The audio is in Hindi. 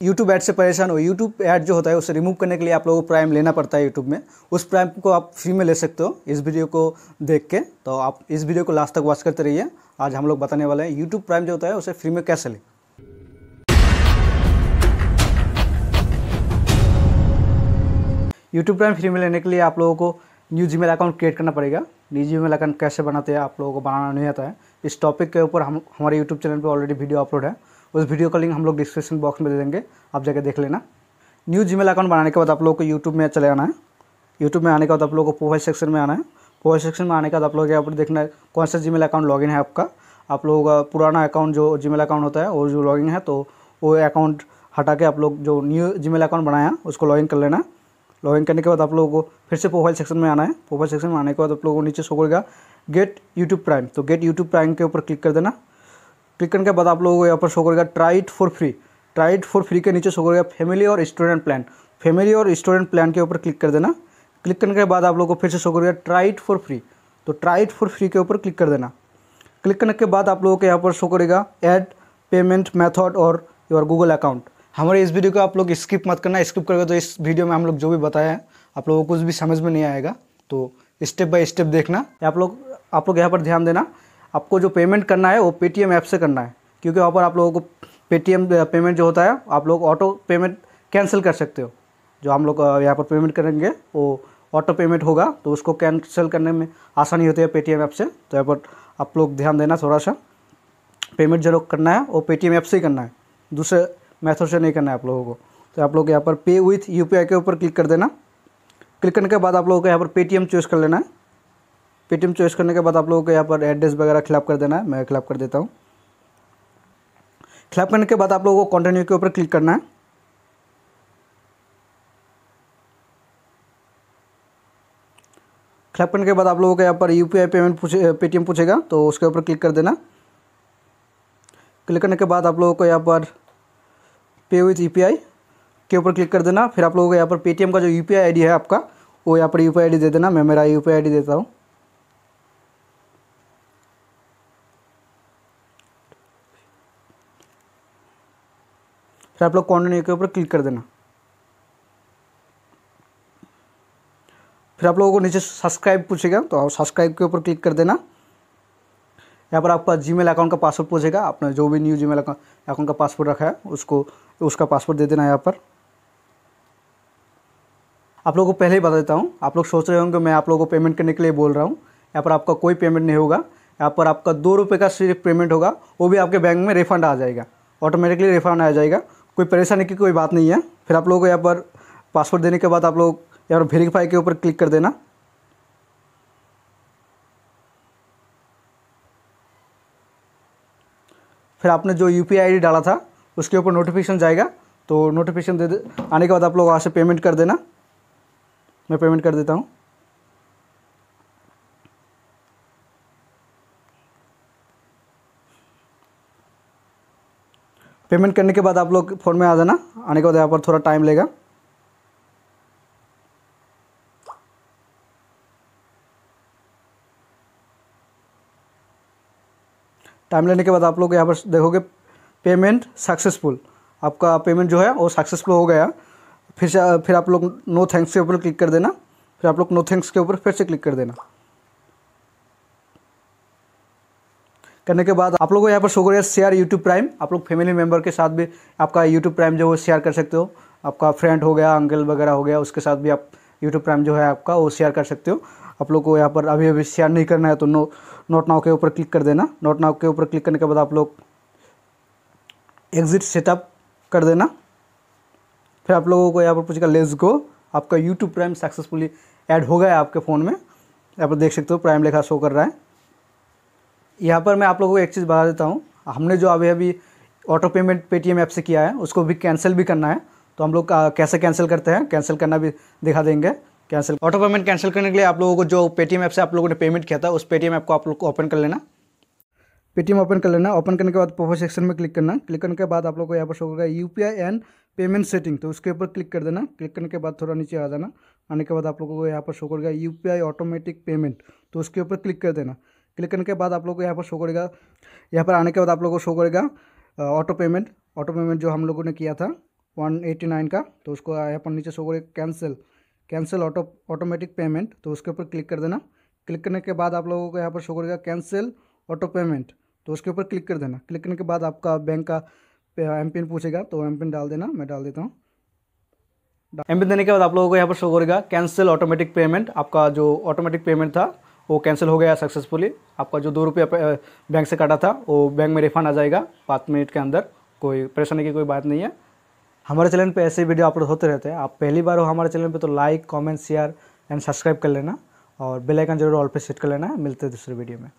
यूट्यूब ऐड से परेशान हो यूट्यूब ऐड जो होता है, उसे रिमूव करने के लिए आप लोगों को प्राइम लेना पड़ता है यूट्यूब में। उस प्राइम को आप फ्री में ले सकते हो इस वीडियो को देख के। तो आप इस वीडियो को लास्ट तक वॉच करते रहिए। आज हम लोग बताने वाले हैं यूट्यूब प्राइम जो होता है, उसे फ्री में कैसे लें? यूट्यूब प्राइम फ्री में लेने के लिए आप लोगों को न्यू जीमेल अकाउंट क्रिएट करना पड़ेगा। न्यू जीमेल अकाउंट कैसे बनाते हैं, आप लोगों को बनाना नहीं आता है। इस टॉपिक के ऊपर हम, हमारे यूट्यूब चैनल पर ऑलरेडी वीडियो अपलोड है। उस वीडियो का लिंक हम लोग डिस्क्रिप्शन बॉक्स में दे देंगे, आप जाकर देख लेना। न्यू जीमेल अकाउंट बनाने के बाद आप लोग को यूट्यूब में चले आना है। यूट्यूब में आने के बाद आप लोग को प्रोफ़ाइल सेक्शन में आना है। प्रोफ़ाइल सेक्शन में आने के बाद आप लोग यहाँ पर देखना है कौन सा जीमेल अकाउंट लॉगिन है आपका। आप लोगों का पुराना अकाउंट जो जीमेल अकाउंट होता है, और जो लॉगिन है तो वो अकाउंट हटा के आप लोग जो न्यू जीमेल अकाउंट बनाया, उसको लॉगिन कर लेना। लॉगिन करने के बाद आप लोगों को फिर से प्रोफ़ाइल सेक्शन में आना है। प्रोफ़ाइल सेक्शन में आने के बाद आप लोगों को नीचे शो करेगा गेट यूट्यूब प्राइम तो गेट यूट्यूब प्राइम के ऊपर क्लिक कर देना। क्लिक करने के बाद आप लोगों को यहाँ पर शो करेगा try it for free try it for free के नीचे शो करेगा फैमिली और स्टूडेंट प्लान फैमिली और स्टूडेंट प्लान के ऊपर क्लिक कर देना. क्लिक करने के बाद आप लोगों को फिर से शो करेगा ट्राइट फॉर फ्री तो ट्राइट फॉर फ्री के ऊपर क्लिक कर देना. क्लिक करने के बाद आप लोगों को यहाँ पर शो करेगा ऐड पेमेंट मेथड और योर गूगल अकाउंट हमारे इस वीडियो को आप लोग स्किप मत करना. स्किप करोगे तो इस वीडियो में हम लोग जो भी बताया है, आप लोगों को कुछ भी समझ में नहीं आएगा. तो स्टेप बाय स्टेप देखना. आप लोग आप लोग यहाँ पर ध्यान देना. आपको जो पेमेंट करना है, वो पेटीएम ऐप से करना है। क्योंकि वहाँ पर आप लोगों को पेटीएम पेमेंट जो होता है, आप लोग ऑटो पेमेंट कैंसिल कर सकते हो। जो हम लोग यहाँ पर पेमेंट करेंगे, वो ऑटो पेमेंट होगा तो उसको कैंसिल करने में आसानी होती है पेटीएम ऐप से। तो यहाँ पर आप लोग ध्यान देना थोड़ा सा पेमेंट जो लोग करना है, वो पेटीएम ऐप से ही करना है। दूसरे मेथड से नहीं करना है आप लोगों को। तो आप लोग यहाँ पर पे विथ यू के ऊपर क्लिक कर देना। क्लिक करने के बाद आप लोगों को यहाँ पर पेटीएम चॉइस कर लेना है। पेटीएम चॉइस करने के बाद आप लोगों को यहाँ पर एड्रेस वगैरह खिलाप कर देना है। मैं खिलाप कर देता हूँ। खिलाप करने के बाद आप लोगों को कंटिन्यू के ऊपर क्लिक करना है। क्लिक करने के बाद आप लोगों को यहाँ पर यूपीआई पेमेंट पूछे पेटीएम पूछेगा तो उसके ऊपर क्लिक कर देना। क्लिक करने के बाद आप लोगों को यहाँ पर पे विथ यू के ऊपर क्लिक कर देना। फिर आप लोगों को यहाँ पर पेटीएम का जो यू पी है आपका, वो यहाँ पर यू पी दे देना। मैं मेरा यू पी देता हूँ। फिर आप लोग कॉन्टिन्यू के ऊपर क्लिक कर देना। फिर आप लोगों को नीचे सब्सक्राइब पूछेगा तो आप सब्सक्राइब के ऊपर क्लिक कर देना। यहाँ पर आपका जीमेल अकाउंट का पासवर्ड पूछेगा। आपने जो भी न्यू जीमेल अकाउंट का पासवर्ड रखा है, उसको, उसका पासवर्ड दे देना यहाँ पर। आप लोगों को पहले ही बता देता हूँ, आप लोग सोच रहे होंगे, मैं आप लोगों को पेमेंट करने के लिए बोल रहा हूँ। यहाँ पर आपका कोई पेमेंट नहीं होगा। यहाँ पर आपका दो रुपये का सिर्फ़ पेमेंट होगा, वो भी आपके बैंक में रिफंड आ जाएगा। ऑटोमेटिकली रिफंड आ जाएगा। कोई परेशानी की कोई बात नहीं है। फिर आप लोगों को यहाँ पर पासवर्ड देने के बाद आप लोग यहाँ पर वेरीफाई के ऊपर क्लिक कर देना। फिर आपने जो यू पी डाला था, उसके ऊपर नोटिफिकेशन जाएगा। तो नोटिफिकेशन दे दे आने के बाद आप लोग वहाँ से पेमेंट कर देना। मैं पेमेंट कर देता हूँ। पेमेंट करने के बाद आप लोग फ़ोन में आ जाना। आने के बाद यहाँ पर थोड़ा टाइम लेगा। टाइम लेने के बाद आप लोग यहाँ पर देखोगे पेमेंट सक्सेसफुल आपका पेमेंट जो है वो सक्सेसफुल हो गया। फिर से, फिर आप लोग नो थैंक्स के ऊपर क्लिक कर देना। फिर आप लोग नो थैंक्स के ऊपर फिर से क्लिक कर देना। करने के बाद आप लोगों को यहाँ पर शो करेगा शेयर यूट्यूब प्राइम आप लोग फैमिली मेंबर के साथ भी आपका यूट्यूब प्राइम जो है शेयर कर सकते हो। आपका फ्रेंड हो गया अंकल वगैरह हो गया, उसके साथ भी आप यूट्यूब प्राइम जो है आपका वो शेयर कर सकते हो। आप लोग को यहाँ पर अभी अभी शेयर नहीं करना है तो नो नोट नाव के ऊपर क्लिक कर देना। नोट नाव के ऊपर क्लिक करने के बाद आप लोग एग्जिट सेटअप कर देना। फिर आप लोगों को यहाँ पर पूछेगा लेस गो आपका यूट्यूब प्राइम सक्सेसफुली ऐड हो गया है आपके फ़ोन में। यहाँ पर देख सकते हो प्राइम लेखा शो कर रहा है। यहाँ पर मैं आप लोगों को एक चीज़ बता देता हूँ। हमने जो अभी अभी ऑटो पेमेंट पेटीएम ऐप से किया है, उसको भी कैंसिल भी करना है। तो हम लोग कैसे कैंसिल करते हैं? कैंसिल करना भी दिखा देंगे। कैंसिल ऑटो पेमेंट कैंसिल करने के लिए आप लोगों को जो पेटीएम ऐप से आप लोगों ने पेमेंट किया था, उस पेटीएम ऐप को आप लोग को ओपन कर लेना। पेटीएम ओपन कर लेना। ओपन करने के बाद प्रोफ़ाइल सेक्शन में क्लिक करना। क्लिक करने के बाद आप लोग को यहाँ पर शो होगा U P I and payment setting तो उसके ऊपर क्लिक कर देना। क्लिक करने के बाद थोड़ा नीचे आ जाना। आने के बाद आप लोगों को यहाँ पर शो करेगा U P I automatic payment तो उसके ऊपर क्लिक कर देना। क्लिक करने के बाद आप लोग को यहाँ पर शो करेगा। यहाँ पर आने के बाद आप लोग को शो करेगा ऑटो पेमेंट ऑटो पेमेंट जो हम लोगों ने किया था वन एटी नाइन का तो उसको यहाँ पर नीचे शो करेगा cancel cancel auto automatic payment तो उसके ऊपर क्लिक कर देना। क्लिक करने के बाद आप लोगों को यहाँ पर शो करेगा कैंसिल ऑटो पेमेंट तो उसके ऊपर क्लिक कर देना। क्लिक करने के बाद आपका बैंक का एम पिन पूछेगा तो एम पिन डाल देना, मैं डाल देता हूँ। एम पिन देने के बाद आप लोगों को यहाँ पर शो करेगा कैंसिल ऑटोमेटिक पेमेंट आपका जो ऑटोमेटिक पेमेंट था वो कैंसिल हो गया सक्सेसफुली आपका जो दो रुपया बैंक से काटा था, वो बैंक में रिफंड आ जाएगा पाँच मिनट के अंदर। कोई परेशानी की कोई बात नहीं है। हमारे चैनल पे ऐसे वीडियो अपलोड होते रहते हैं। आप पहली बार हो हमारे चैनल पे तो like comment share and subscribe कर लेना। और बेल आइकन ज़रूर ऑल पे सेट कर लेना। मिलते हैं दूसरे वीडियो में।